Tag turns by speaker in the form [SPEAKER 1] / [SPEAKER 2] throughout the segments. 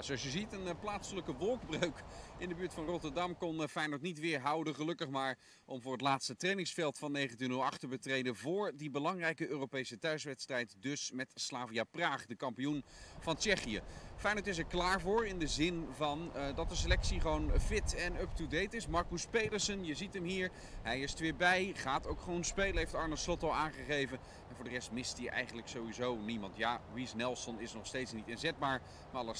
[SPEAKER 1] Zoals je ziet een eh, plaatselijke wolkbreuk in de buurt van Rotterdam kon eh, Feyenoord niet weerhouden. Gelukkig maar om voor het laatste trainingsveld van 1908 te betreden voor die belangrijke Europese thuiswedstrijd. Dus met Slavia Praag, de kampioen van Tsjechië. Feyenoord is er klaar voor in de zin van uh, dat de selectie gewoon fit en up-to-date is. Marcus Pedersen, je ziet hem hier. Hij is er weer bij, gaat ook gewoon spelen, heeft Arne Slot al aangegeven. En voor de rest mist hij eigenlijk sowieso niemand. Ja, Wies Nelson is nog steeds niet inzetbaar, maar alle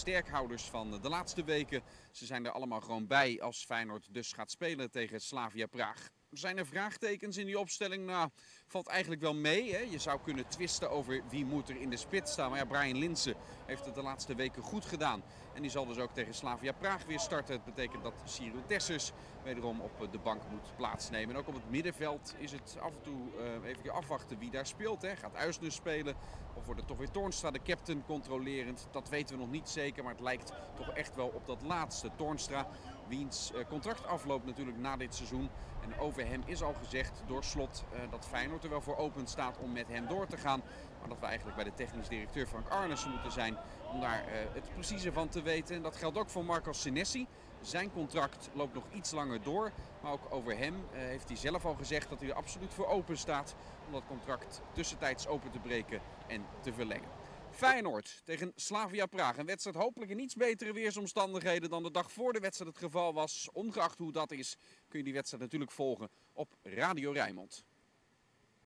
[SPEAKER 1] van de laatste weken. Ze zijn er allemaal gewoon bij als Feyenoord dus gaat spelen tegen Slavia Praag. Zijn er vraagtekens in die opstelling? Nou, valt eigenlijk wel mee. Hè? Je zou kunnen twisten over wie moet er in de spits staan. Maar ja, Brian Linsen heeft het de laatste weken goed gedaan. En die zal dus ook tegen Slavia Praag weer starten. Het betekent dat Cyril Dessers wederom op de bank moet plaatsnemen. En ook op het middenveld is het af en toe uh, even afwachten wie daar speelt. Hè? Gaat Uisnes spelen of wordt het toch weer Toornstra de captain controlerend? Dat weten we nog niet zeker, maar het lijkt toch echt wel op dat laatste. Toornstra, wiens uh, contract afloopt natuurlijk na dit seizoen. En over hem is al gezegd door slot uh, dat Feyenoord er wel voor open staat om met hem door te gaan. Maar dat we eigenlijk bij de technisch directeur Frank Arnissen moeten zijn om daar uh, het precieze van te weten. En dat geldt ook voor Marcos Senesi. Zijn contract loopt nog iets langer door. Maar ook over hem heeft hij zelf al gezegd dat hij er absoluut voor open staat. Om dat contract tussentijds open te breken en te verlengen. Feyenoord tegen Slavia Praag. Een wedstrijd hopelijk in iets betere weersomstandigheden dan de dag voor de wedstrijd het geval was. Ongeacht hoe dat is kun je die wedstrijd natuurlijk volgen op Radio Rijnmond.